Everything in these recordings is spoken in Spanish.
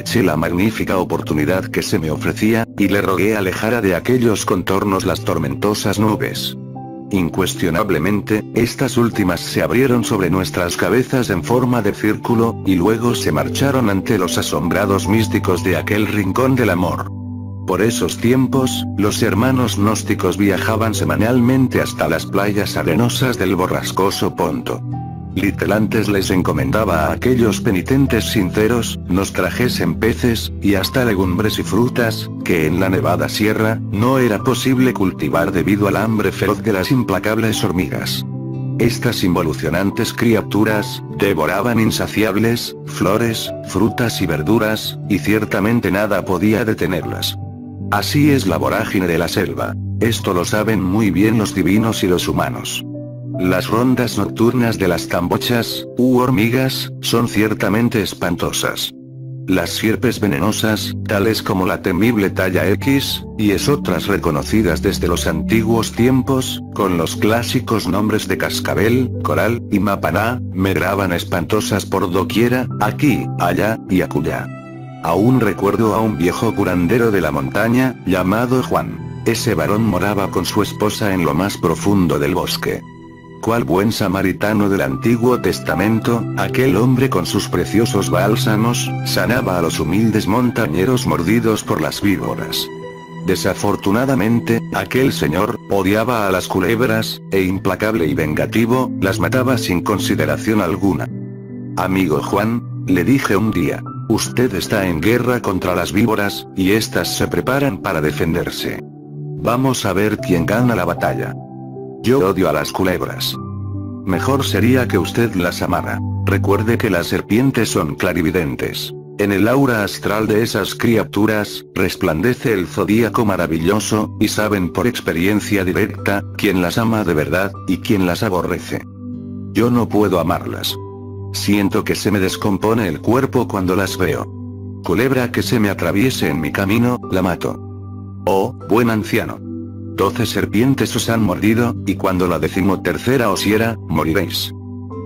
Aproveché la magnífica oportunidad que se me ofrecía, y le rogué alejara de aquellos contornos las tormentosas nubes. Incuestionablemente, estas últimas se abrieron sobre nuestras cabezas en forma de círculo, y luego se marcharon ante los asombrados místicos de aquel rincón del amor. Por esos tiempos, los hermanos gnósticos viajaban semanalmente hasta las playas arenosas del borrascoso Ponto. Litelantes les encomendaba a aquellos penitentes sinceros, nos trajesen peces, y hasta legumbres y frutas, que en la nevada sierra, no era posible cultivar debido al hambre feroz de las implacables hormigas. Estas involucionantes criaturas, devoraban insaciables, flores, frutas y verduras, y ciertamente nada podía detenerlas. Así es la vorágine de la selva. Esto lo saben muy bien los divinos y los humanos. Las rondas nocturnas de las cambochas, u hormigas, son ciertamente espantosas. Las sierpes venenosas, tales como la temible talla X, y es otras reconocidas desde los antiguos tiempos, con los clásicos nombres de cascabel, coral, y mapaná, medraban espantosas por doquiera, aquí, allá, y acullá. Aún recuerdo a un viejo curandero de la montaña, llamado Juan. Ese varón moraba con su esposa en lo más profundo del bosque. Cual buen samaritano del Antiguo Testamento, aquel hombre con sus preciosos bálsamos, sanaba a los humildes montañeros mordidos por las víboras. Desafortunadamente, aquel señor, odiaba a las culebras, e implacable y vengativo, las mataba sin consideración alguna. Amigo Juan, le dije un día, usted está en guerra contra las víboras, y éstas se preparan para defenderse. Vamos a ver quién gana la batalla. Yo odio a las culebras. Mejor sería que usted las amara. Recuerde que las serpientes son clarividentes. En el aura astral de esas criaturas, resplandece el zodíaco maravilloso, y saben por experiencia directa, quién las ama de verdad, y quién las aborrece. Yo no puedo amarlas. Siento que se me descompone el cuerpo cuando las veo. Culebra que se me atraviese en mi camino, la mato. Oh, buen anciano. Doce serpientes os han mordido, y cuando la decimotercera os hiera, moriréis.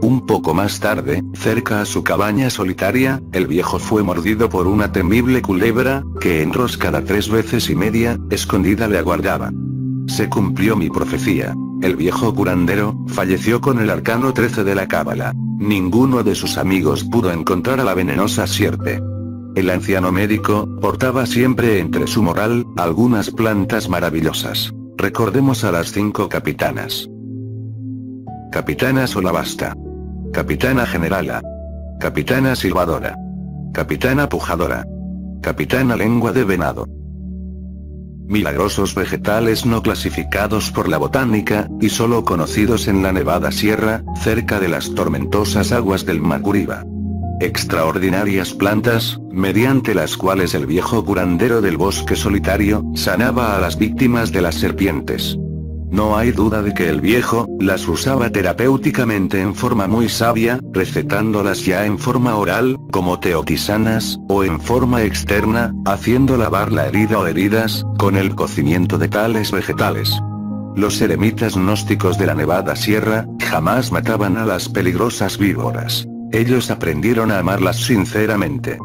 Un poco más tarde, cerca a su cabaña solitaria, el viejo fue mordido por una temible culebra, que enroscada tres veces y media, escondida le aguardaba. Se cumplió mi profecía. El viejo curandero, falleció con el arcano 13 de la cábala. Ninguno de sus amigos pudo encontrar a la venenosa sierpe. El anciano médico, portaba siempre entre su moral, algunas plantas maravillosas. Recordemos a las cinco capitanas. Capitana Solabasta. Capitana Generala. Capitana Silbadora. Capitana Pujadora. Capitana Lengua de Venado. Milagrosos vegetales no clasificados por la botánica, y solo conocidos en la Nevada Sierra, cerca de las tormentosas aguas del Maguriba. Extraordinarias plantas, mediante las cuales el viejo curandero del bosque solitario, sanaba a las víctimas de las serpientes. No hay duda de que el viejo, las usaba terapéuticamente en forma muy sabia, recetándolas ya en forma oral, como teotisanas, o en forma externa, haciendo lavar la herida o heridas, con el cocimiento de tales vegetales. Los eremitas gnósticos de la Nevada Sierra, jamás mataban a las peligrosas víboras. Ellos aprendieron a amarlas sinceramente.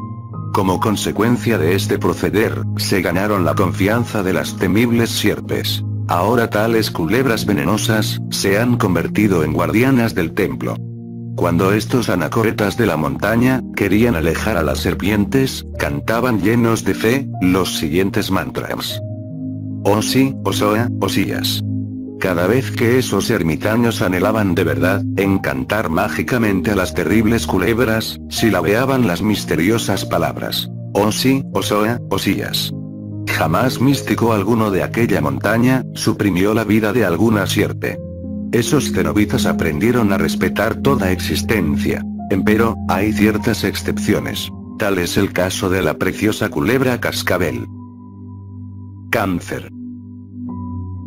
Como consecuencia de este proceder, se ganaron la confianza de las temibles sierpes. Ahora tales culebras venenosas, se han convertido en guardianas del templo. Cuando estos anacoretas de la montaña, querían alejar a las serpientes, cantaban llenos de fe, los siguientes mantras. Osi, Osoa, Osías. Cada vez que esos ermitaños anhelaban de verdad, encantar mágicamente a las terribles culebras, silabeaban las misteriosas palabras. Osi, Osoa, Osías. Jamás místico alguno de aquella montaña, suprimió la vida de alguna sierpe. Esos cenobitas aprendieron a respetar toda existencia. Empero, hay ciertas excepciones. Tal es el caso de la preciosa culebra cascabel. Cáncer.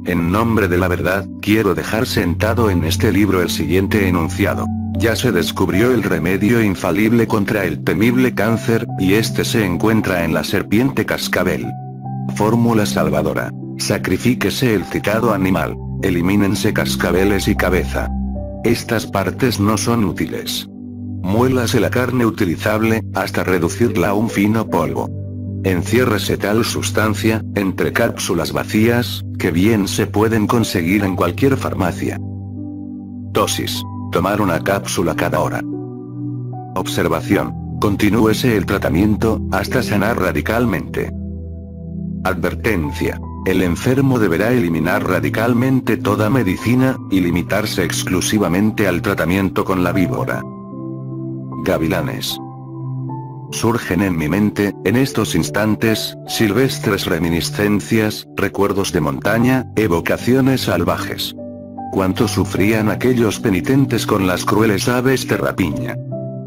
En nombre de la verdad, quiero dejar sentado en este libro el siguiente enunciado. Ya se descubrió el remedio infalible contra el temible cáncer, y este se encuentra en la serpiente cascabel. Fórmula salvadora. Sacrifíquese el citado animal. Elimínense cascabeles y cabeza. Estas partes no son útiles. muélase la carne utilizable, hasta reducirla a un fino polvo. Enciérrese tal sustancia, entre cápsulas vacías, que bien se pueden conseguir en cualquier farmacia. Dosis. Tomar una cápsula cada hora. Observación. Continúese el tratamiento, hasta sanar radicalmente. Advertencia. El enfermo deberá eliminar radicalmente toda medicina, y limitarse exclusivamente al tratamiento con la víbora. Gavilanes. Surgen en mi mente, en estos instantes, silvestres reminiscencias, recuerdos de montaña, evocaciones salvajes. Cuánto sufrían aquellos penitentes con las crueles aves de rapiña.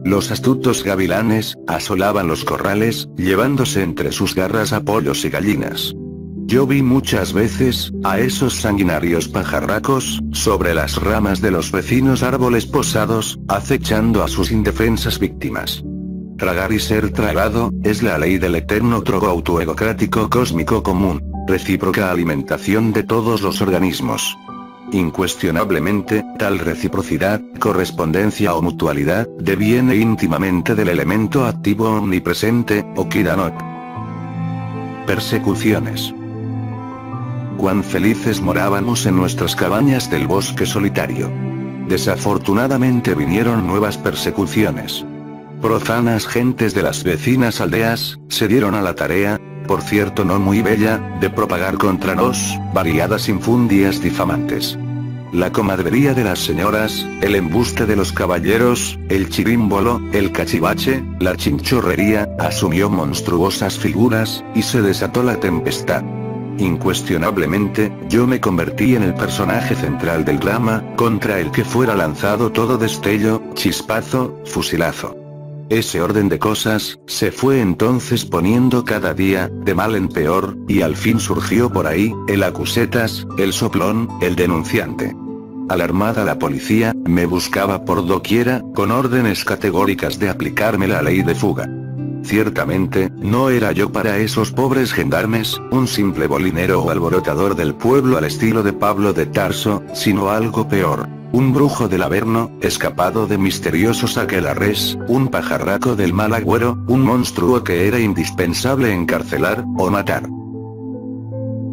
Los astutos gavilanes, asolaban los corrales, llevándose entre sus garras a pollos y gallinas. Yo vi muchas veces, a esos sanguinarios pajarracos, sobre las ramas de los vecinos árboles posados, acechando a sus indefensas víctimas. Tragar y ser tragado, es la ley del eterno trogo autoegocrático cósmico común, recíproca alimentación de todos los organismos. Incuestionablemente, tal reciprocidad, correspondencia o mutualidad, deviene íntimamente del elemento activo omnipresente, o. Persecuciones. Cuán felices morábamos en nuestras cabañas del bosque solitario. Desafortunadamente vinieron nuevas persecuciones. Profanas gentes de las vecinas aldeas, se dieron a la tarea, por cierto no muy bella, de propagar contra nos, variadas infundias difamantes. La comadrería de las señoras, el embuste de los caballeros, el chirímbolo, el cachivache, la chinchorrería, asumió monstruosas figuras, y se desató la tempestad. Incuestionablemente, yo me convertí en el personaje central del drama, contra el que fuera lanzado todo destello, chispazo, fusilazo. Ese orden de cosas, se fue entonces poniendo cada día, de mal en peor, y al fin surgió por ahí, el acusetas, el soplón, el denunciante. Alarmada la policía, me buscaba por doquiera, con órdenes categóricas de aplicarme la ley de fuga. Ciertamente, no era yo para esos pobres gendarmes, un simple bolinero o alborotador del pueblo al estilo de Pablo de Tarso, sino algo peor. Un brujo del Averno, escapado de misteriosos aquelarres, un pajarraco del mal agüero, un monstruo que era indispensable encarcelar, o matar.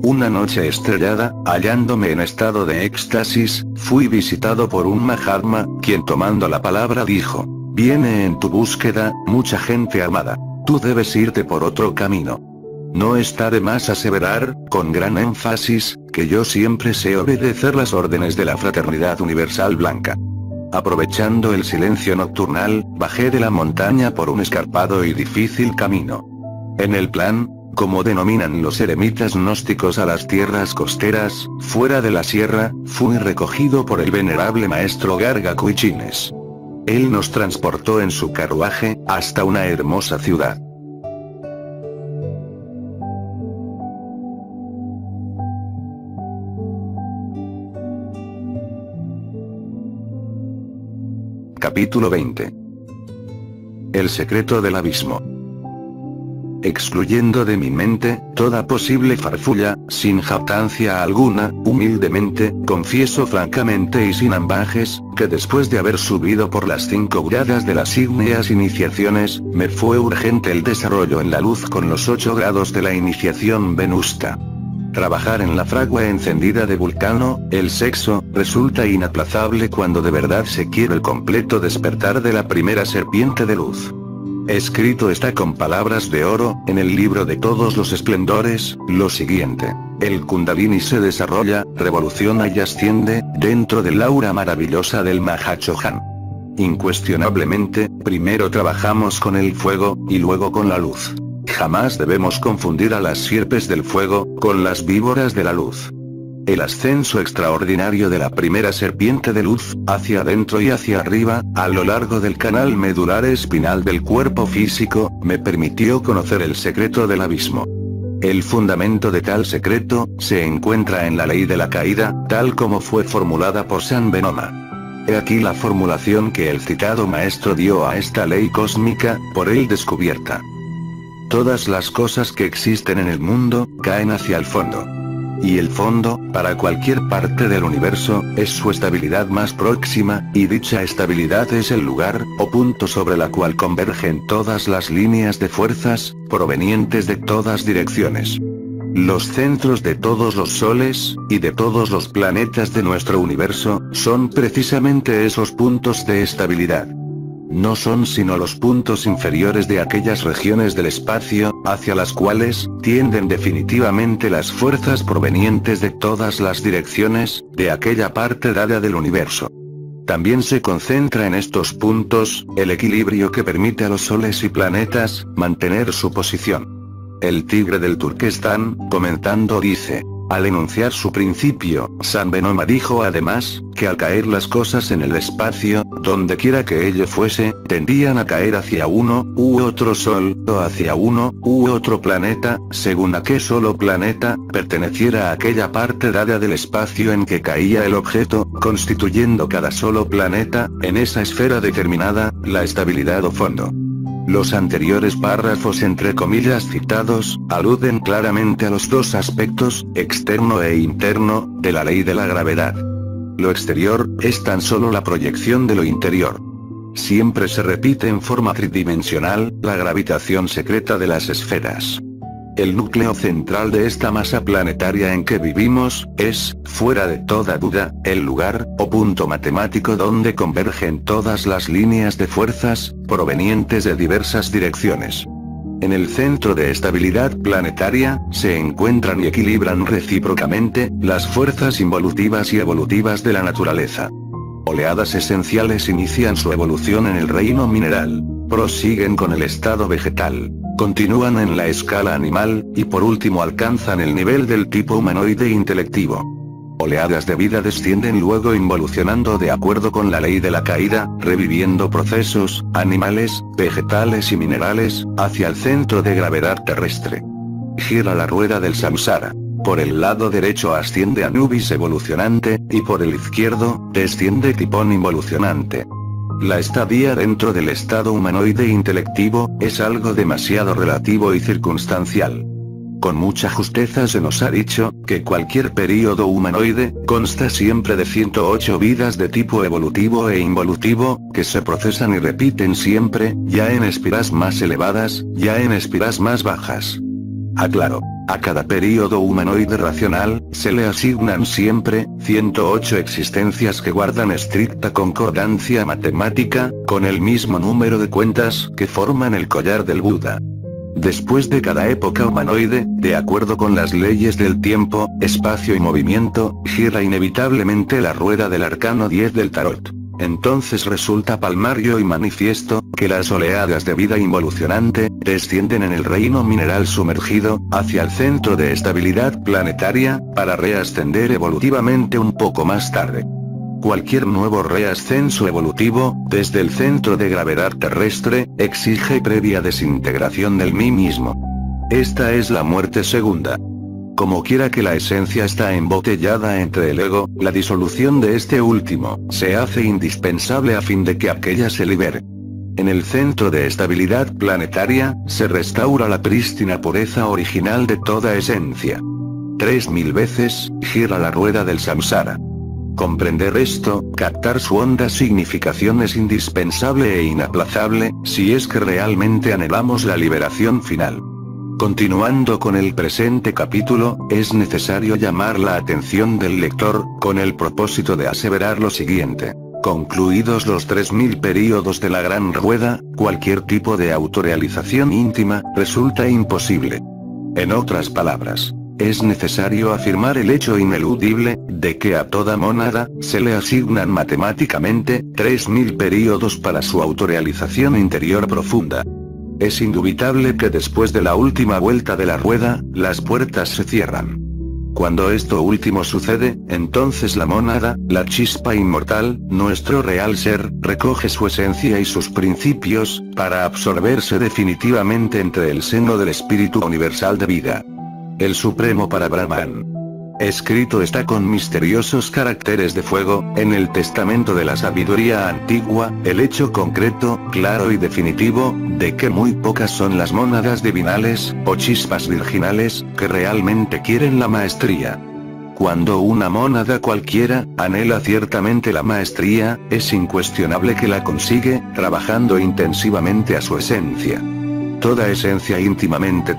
Una noche estrellada, hallándome en estado de éxtasis, fui visitado por un Mahatma, quien tomando la palabra dijo, Viene en tu búsqueda, mucha gente armada. Tú debes irte por otro camino. No está de más aseverar, con gran énfasis, que yo siempre sé obedecer las órdenes de la Fraternidad Universal Blanca. Aprovechando el silencio nocturnal, bajé de la montaña por un escarpado y difícil camino. En el plan, como denominan los eremitas gnósticos a las tierras costeras, fuera de la sierra, fui recogido por el venerable maestro Garga Cuichines. Él nos transportó en su carruaje, hasta una hermosa ciudad. Capítulo 20. El secreto del abismo excluyendo de mi mente, toda posible farfulla, sin jactancia alguna, humildemente, confieso francamente y sin ambajes, que después de haber subido por las cinco gradas de las ígneas iniciaciones, me fue urgente el desarrollo en la luz con los ocho grados de la iniciación venusta. Trabajar en la fragua encendida de Vulcano, el sexo, resulta inaplazable cuando de verdad se quiere el completo despertar de la primera serpiente de luz. Escrito está con palabras de oro, en el libro de todos los esplendores, lo siguiente. El Kundalini se desarrolla, revoluciona y asciende, dentro del aura maravillosa del Mahachohan. Incuestionablemente, primero trabajamos con el fuego, y luego con la luz. Jamás debemos confundir a las sierpes del fuego, con las víboras de la luz. El ascenso extraordinario de la primera serpiente de luz, hacia adentro y hacia arriba, a lo largo del canal medular espinal del cuerpo físico, me permitió conocer el secreto del abismo. El fundamento de tal secreto, se encuentra en la ley de la caída, tal como fue formulada por San Benoma. He aquí la formulación que el citado maestro dio a esta ley cósmica, por él descubierta. Todas las cosas que existen en el mundo, caen hacia el fondo. Y el fondo, para cualquier parte del universo, es su estabilidad más próxima, y dicha estabilidad es el lugar, o punto sobre la cual convergen todas las líneas de fuerzas, provenientes de todas direcciones. Los centros de todos los soles, y de todos los planetas de nuestro universo, son precisamente esos puntos de estabilidad no son sino los puntos inferiores de aquellas regiones del espacio, hacia las cuales, tienden definitivamente las fuerzas provenientes de todas las direcciones, de aquella parte dada del universo. También se concentra en estos puntos, el equilibrio que permite a los soles y planetas, mantener su posición. El tigre del Turquestán, comentando dice, al enunciar su principio, San Benoma dijo además, que al caer las cosas en el espacio, donde quiera que ello fuese, tendían a caer hacia uno, u otro sol, o hacia uno, u otro planeta, según a qué solo planeta, perteneciera a aquella parte dada del espacio en que caía el objeto, constituyendo cada solo planeta, en esa esfera determinada, la estabilidad o fondo. Los anteriores párrafos entre comillas citados, aluden claramente a los dos aspectos, externo e interno, de la ley de la gravedad. Lo exterior, es tan solo la proyección de lo interior. Siempre se repite en forma tridimensional, la gravitación secreta de las esferas. El núcleo central de esta masa planetaria en que vivimos, es, fuera de toda duda, el lugar, o punto matemático donde convergen todas las líneas de fuerzas, provenientes de diversas direcciones. En el centro de estabilidad planetaria, se encuentran y equilibran recíprocamente, las fuerzas involutivas y evolutivas de la naturaleza. Oleadas esenciales inician su evolución en el reino mineral, prosiguen con el estado vegetal, continúan en la escala animal, y por último alcanzan el nivel del tipo humanoide intelectivo. Oleadas de vida descienden luego involucionando de acuerdo con la ley de la caída, reviviendo procesos, animales, vegetales y minerales, hacia el centro de gravedad terrestre. Gira la rueda del samsara. Por el lado derecho asciende Anubis evolucionante, y por el izquierdo, desciende Tipón involucionante. La estadía dentro del estado humanoide intelectivo, es algo demasiado relativo y circunstancial. Con mucha justeza se nos ha dicho, que cualquier período humanoide, consta siempre de 108 vidas de tipo evolutivo e involutivo, que se procesan y repiten siempre, ya en espiras más elevadas, ya en espiras más bajas. Aclaro. A cada período humanoide racional, se le asignan siempre, 108 existencias que guardan estricta concordancia matemática, con el mismo número de cuentas, que forman el collar del Buda. Después de cada época humanoide, de acuerdo con las leyes del tiempo, espacio y movimiento, gira inevitablemente la rueda del arcano 10 del tarot. Entonces resulta palmario y manifiesto, que las oleadas de vida involucionante, descienden en el reino mineral sumergido, hacia el centro de estabilidad planetaria, para reascender evolutivamente un poco más tarde. Cualquier nuevo reascenso evolutivo, desde el centro de gravedad terrestre, exige previa desintegración del mí mismo. Esta es la muerte segunda. Como quiera que la esencia está embotellada entre el ego, la disolución de este último, se hace indispensable a fin de que aquella se libere. En el centro de estabilidad planetaria, se restaura la prístina pureza original de toda esencia. Tres mil veces, gira la rueda del samsara. Comprender esto, captar su honda significación es indispensable e inaplazable, si es que realmente anhelamos la liberación final. Continuando con el presente capítulo, es necesario llamar la atención del lector, con el propósito de aseverar lo siguiente. Concluidos los 3.000 períodos de la gran rueda, cualquier tipo de autorrealización íntima, resulta imposible. En otras palabras, es necesario afirmar el hecho ineludible, de que a toda mónada, se le asignan matemáticamente, 3.000 períodos para su autorrealización interior profunda. Es indubitable que después de la última vuelta de la rueda, las puertas se cierran. Cuando esto último sucede, entonces la mónada, la chispa inmortal, nuestro real ser, recoge su esencia y sus principios, para absorberse definitivamente entre el seno del espíritu universal de vida. El supremo para Brahman. Escrito está con misteriosos caracteres de fuego, en el testamento de la sabiduría antigua, el hecho concreto, claro y definitivo, de que muy pocas son las mónadas divinales, o chispas virginales, que realmente quieren la maestría. Cuando una mónada cualquiera, anhela ciertamente la maestría, es incuestionable que la consigue, trabajando intensivamente a su esencia. Toda esencia íntimamente